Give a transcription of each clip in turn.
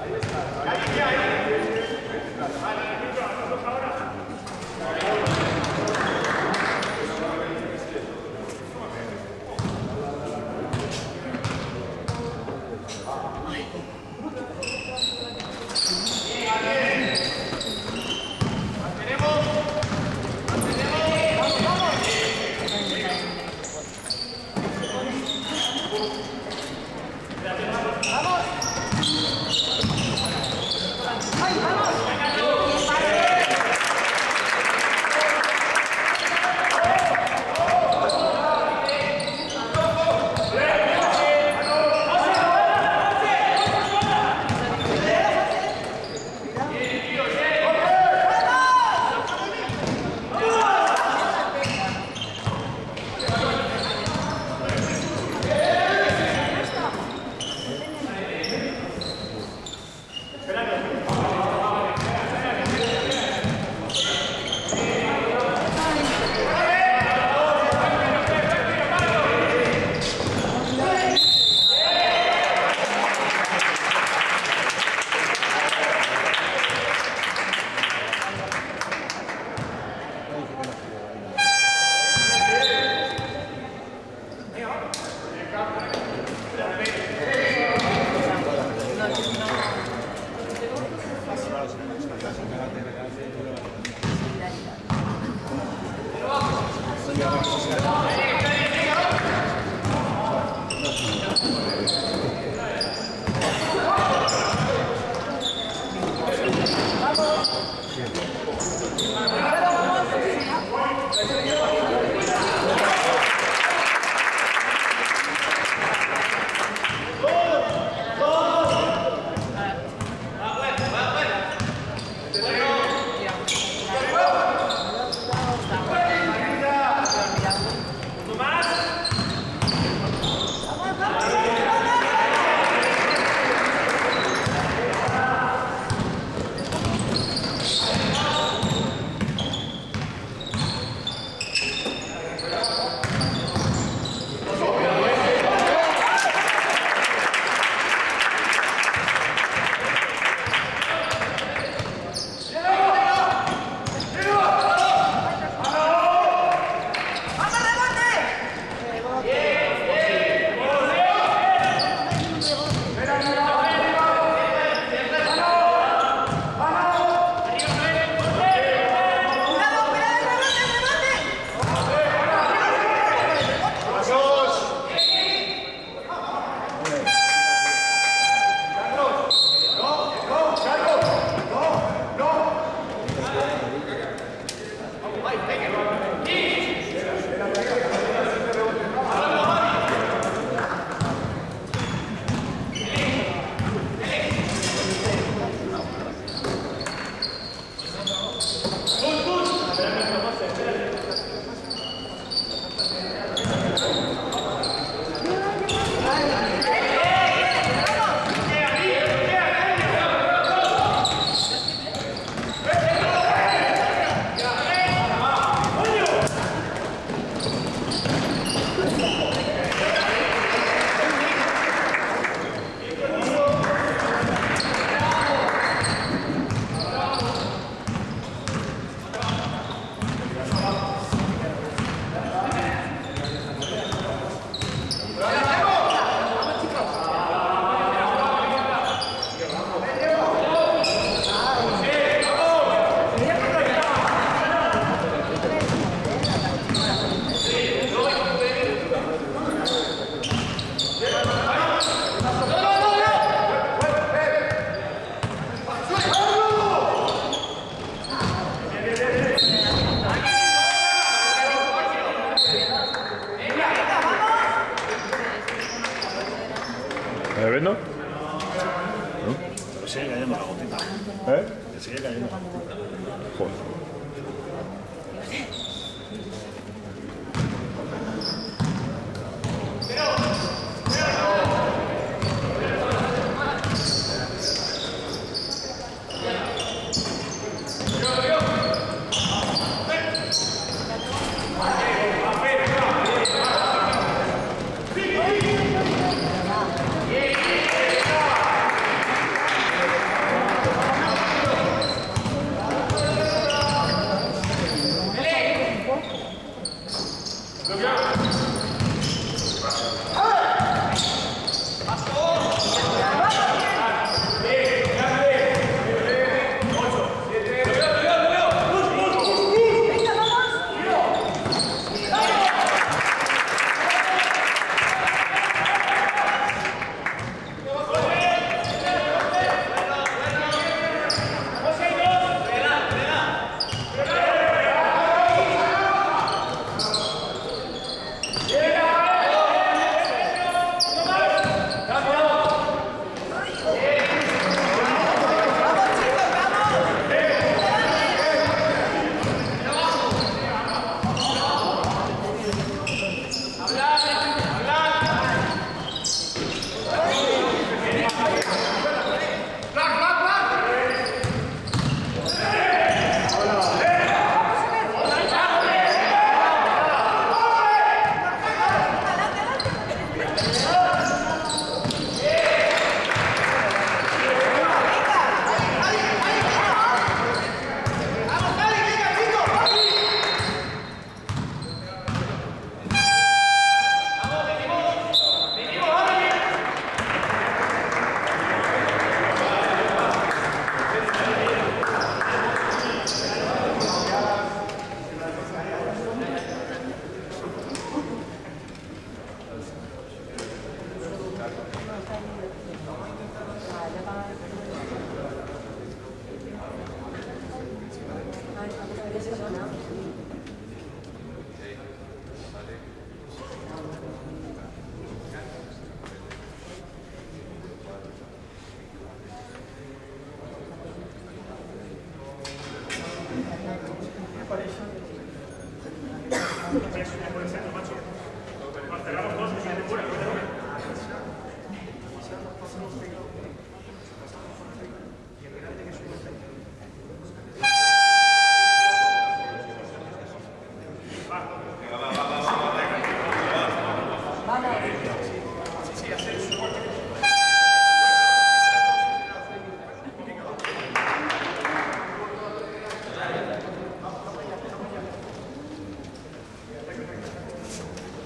Ahí está.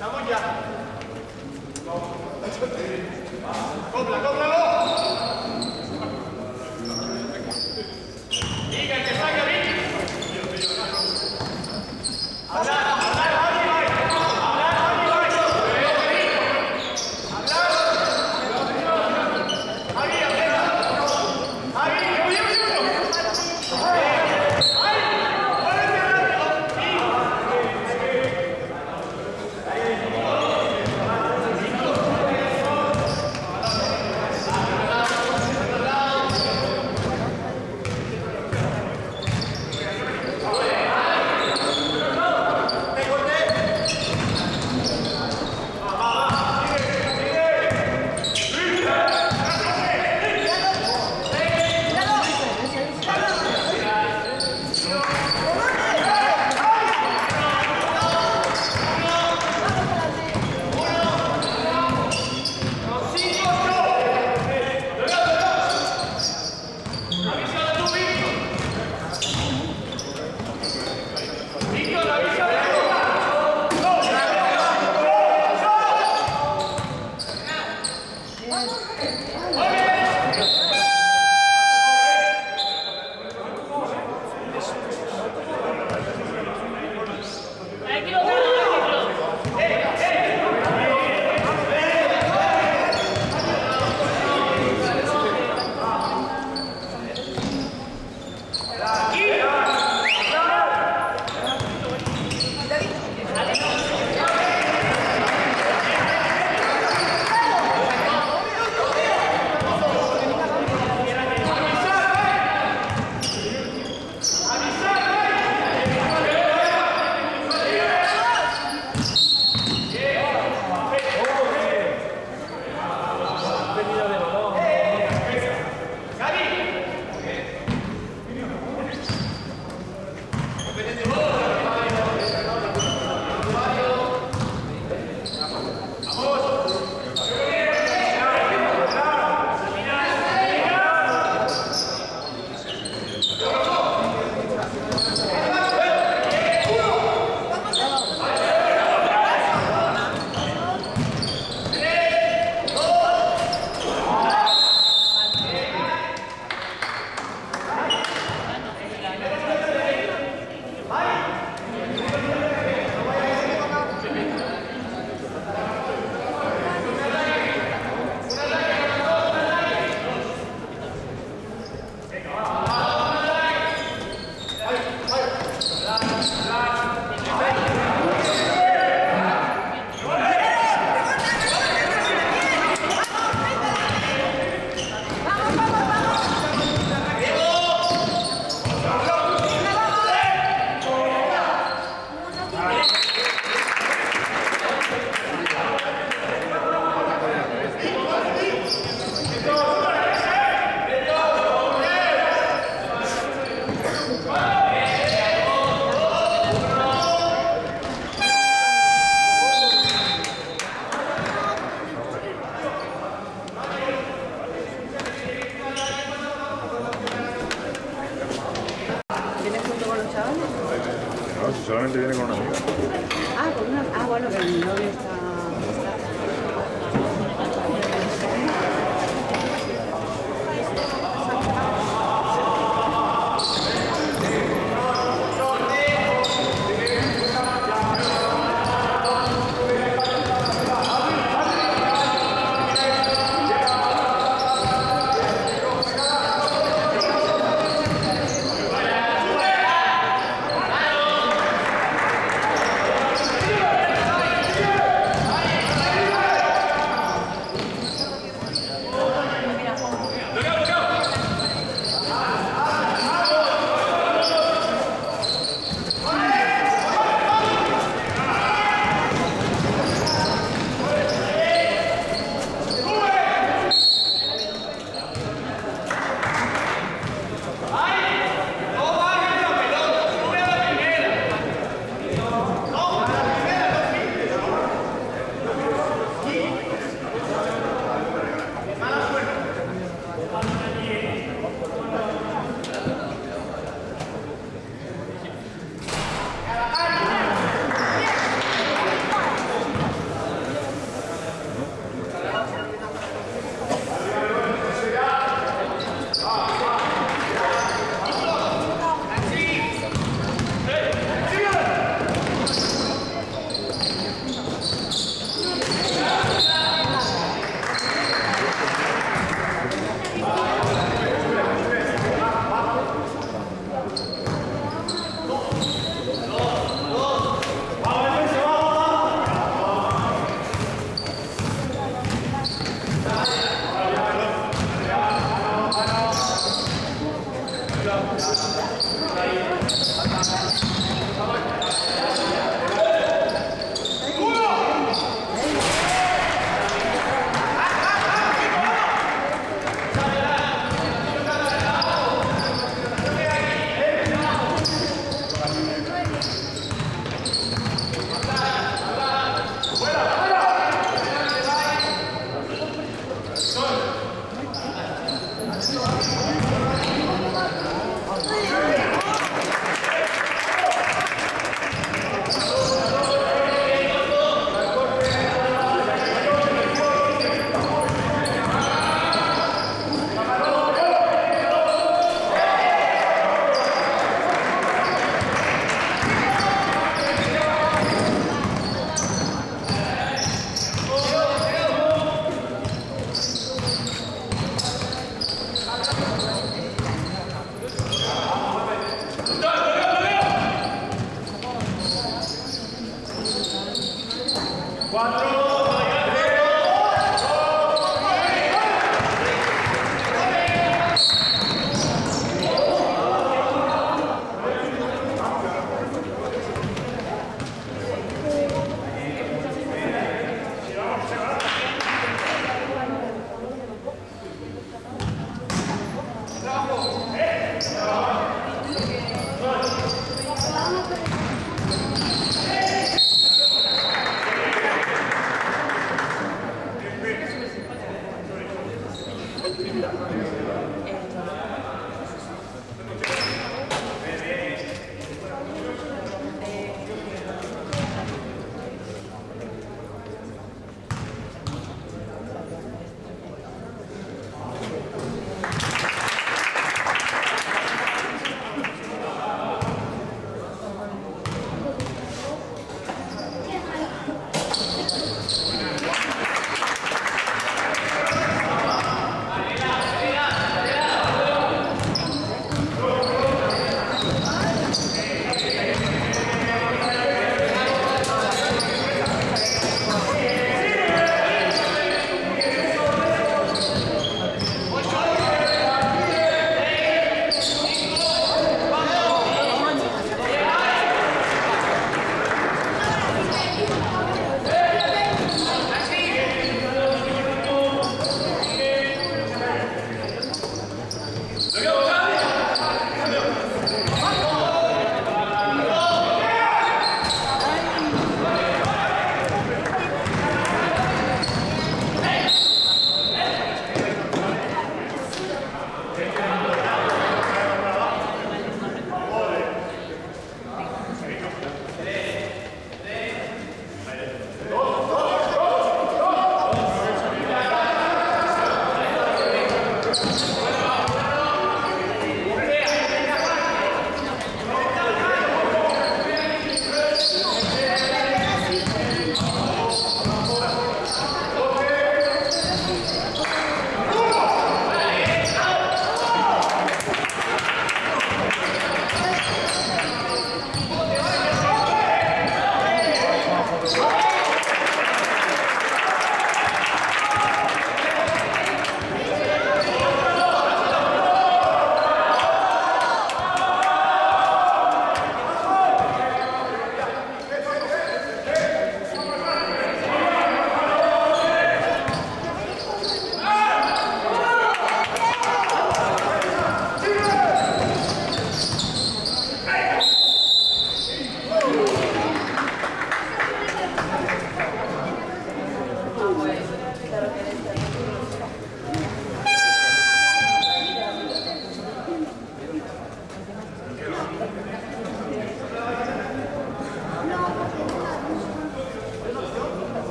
¡Vamos ya! ¡Cómpla, cómplalo!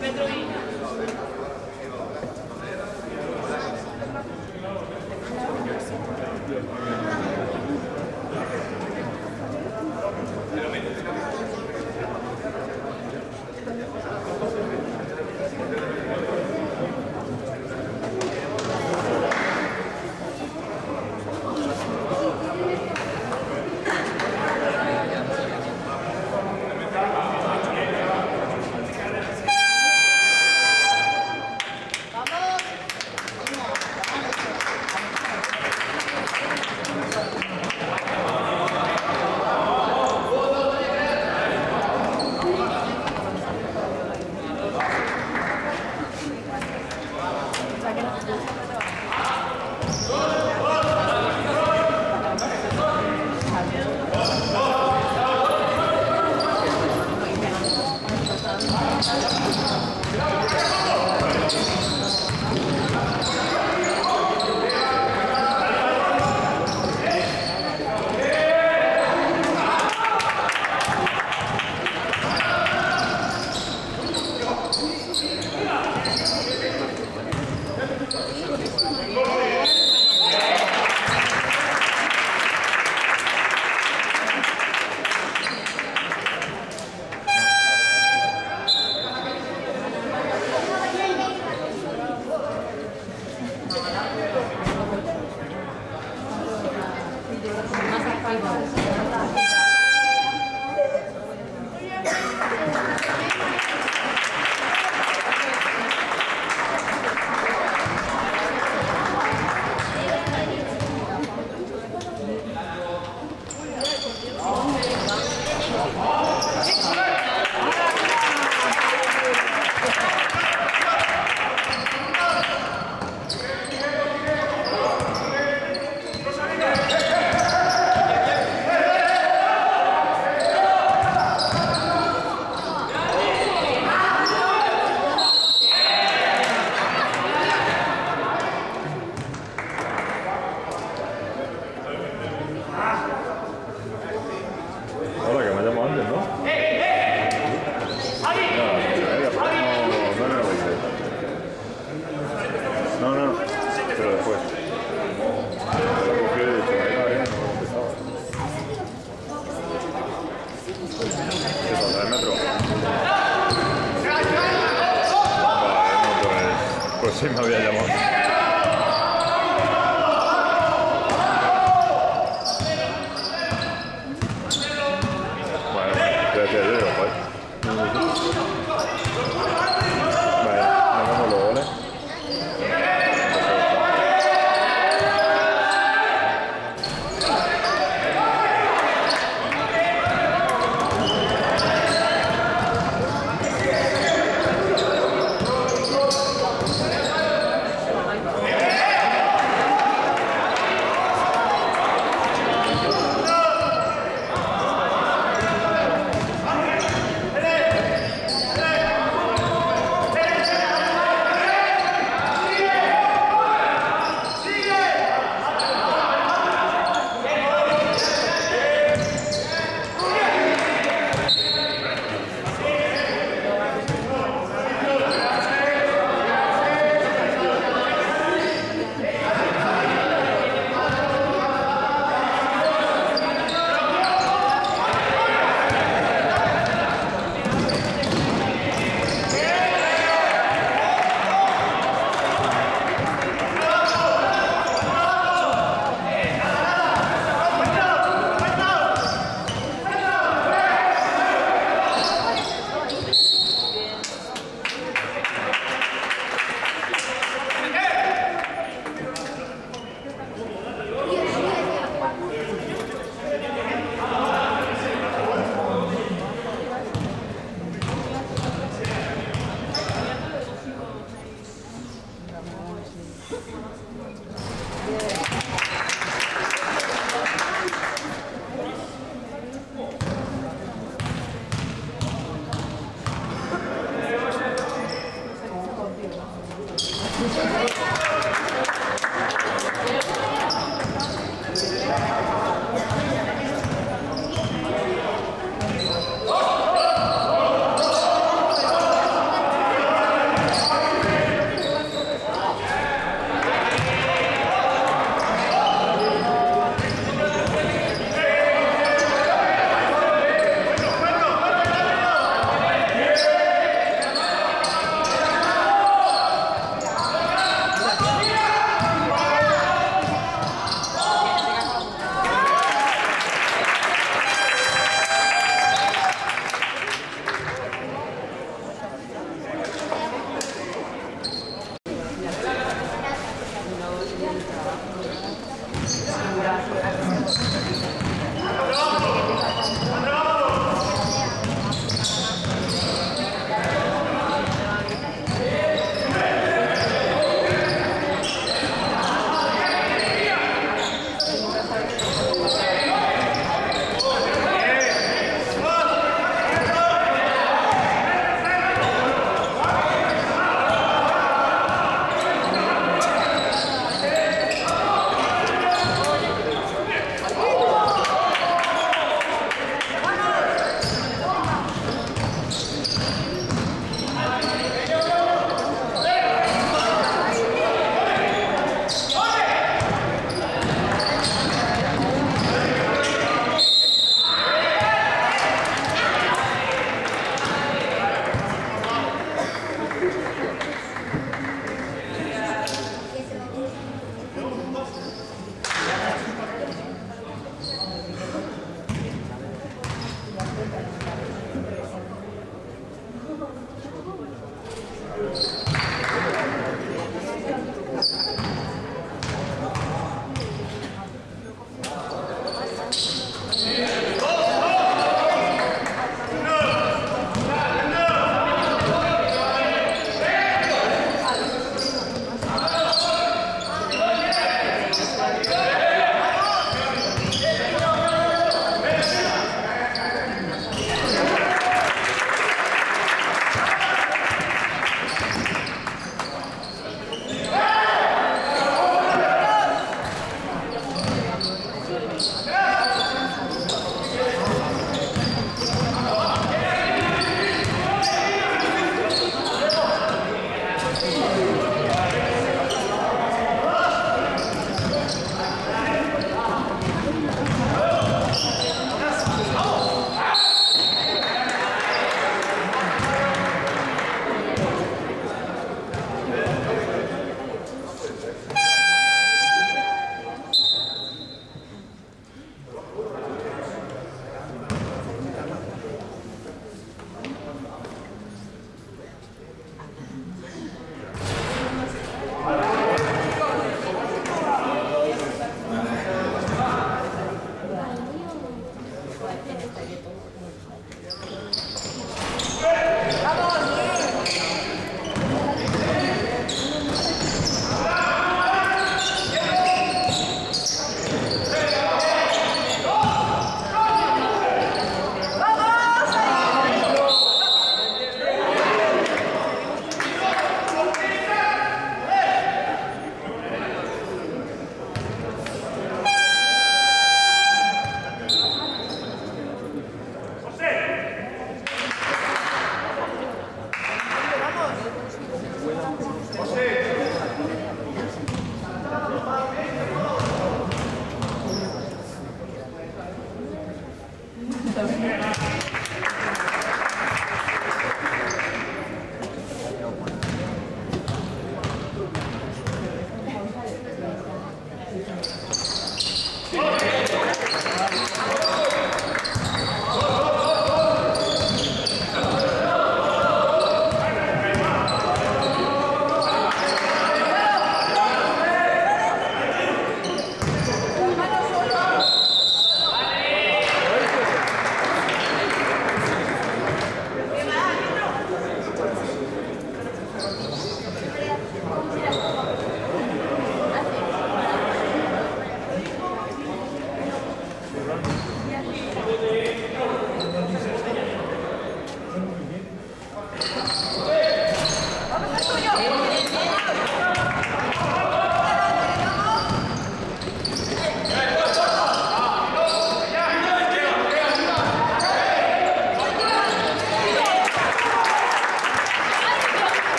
Pedro